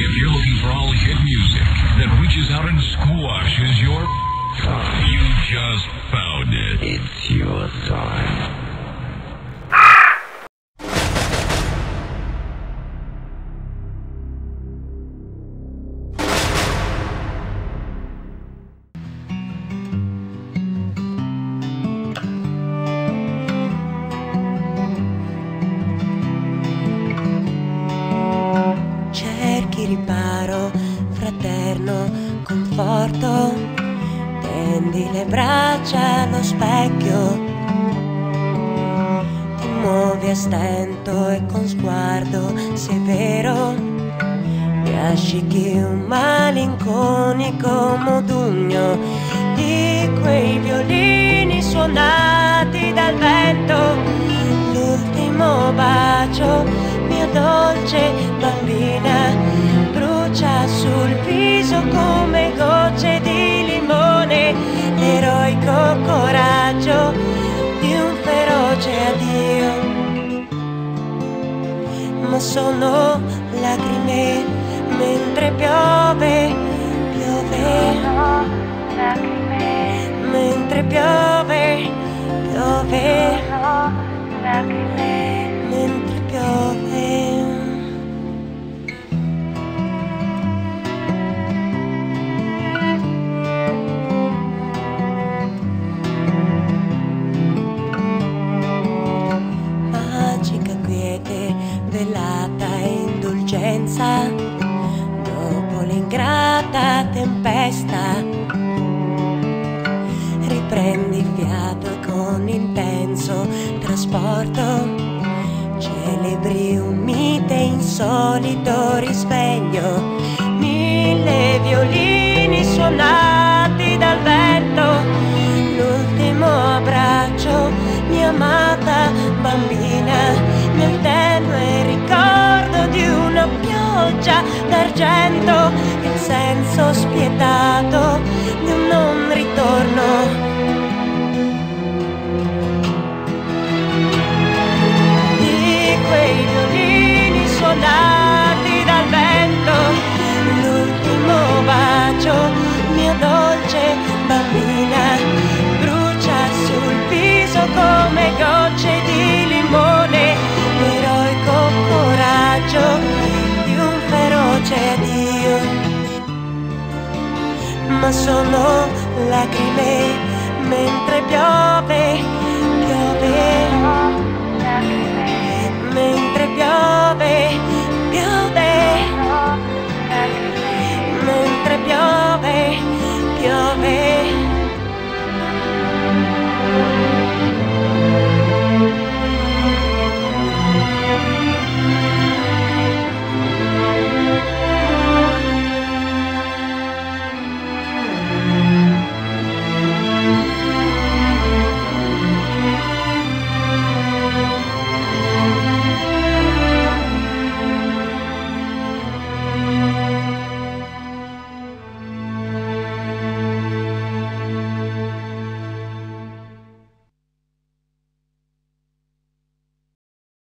If you're looking for all hit music that reaches out and squashes your. You just found it. It's your time. Riparo, fraterno, conforto, tendi le braccia allo specchio, ti muovi a stento e con sguardo severo, ti asciughi un malinconico modugno di quei violini suonati dal vento, l'ultimo bacio mia dolce bambina sono lacrime mentre piove piove mentre piove indulgenza dopo l'ingrata tempesta riprendi fiato e con intenso trasporto celebri un mite insolito risveglio mille violini suonati d'argento il senso spietato di un non ritorno ma sono lacrime mentre piove,